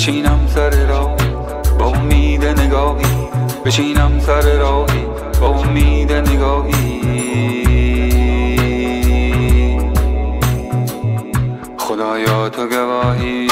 بشینم سر راهی. با امید نگاهی. بشینم سر راهی. با امید نگاهی. خدایا تو گواهی.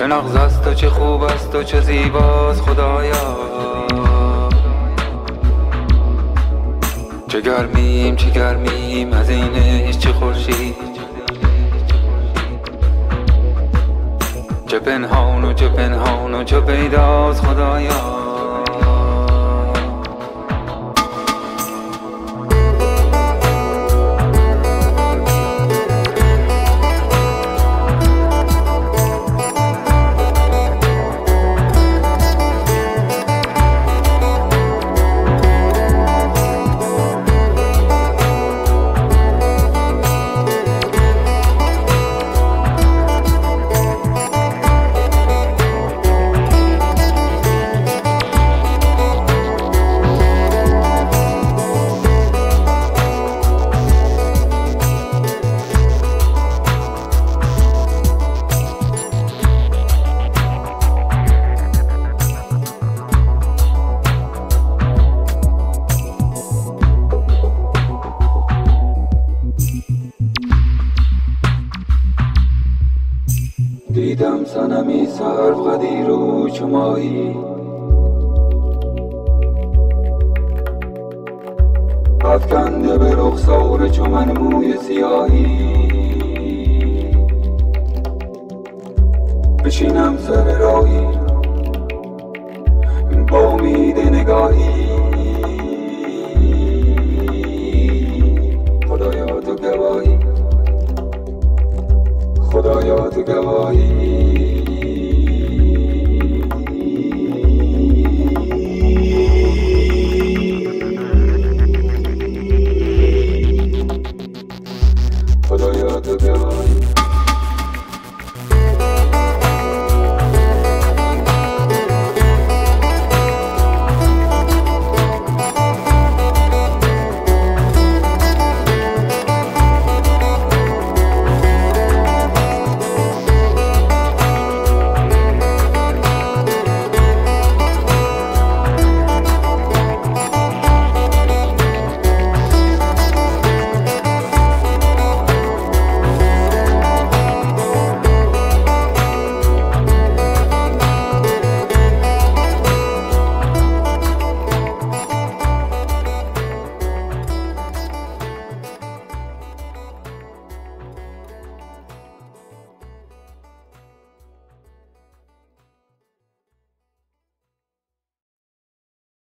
چه نغز است و چه خوب است و چه زیباست خدایا. چه گرمیم چه گرمیم از اینش چه خورشید. چه پنهان و چه پنهان و چه پیداست خدایا. دیدم سنمی سر قدیر و چمایی افکنده به رخسار چو من موی سیاهی. بشینم سر راهی با امید نگاهی.